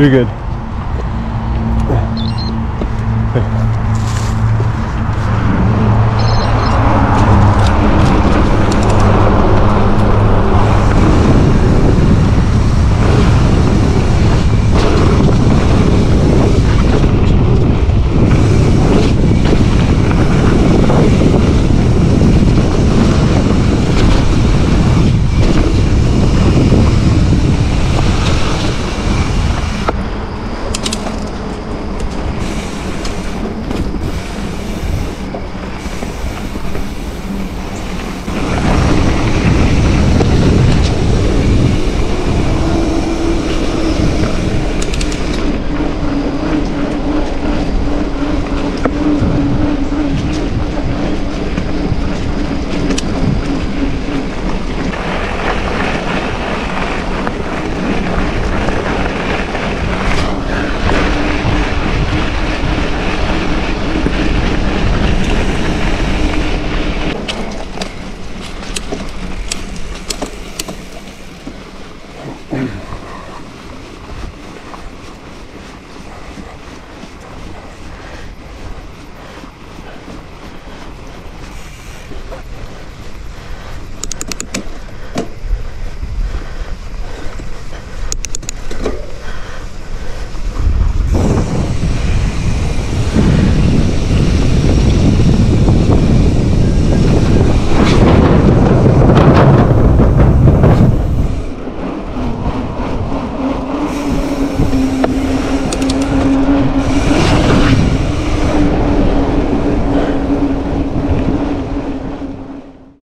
You're good.